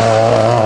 Uh...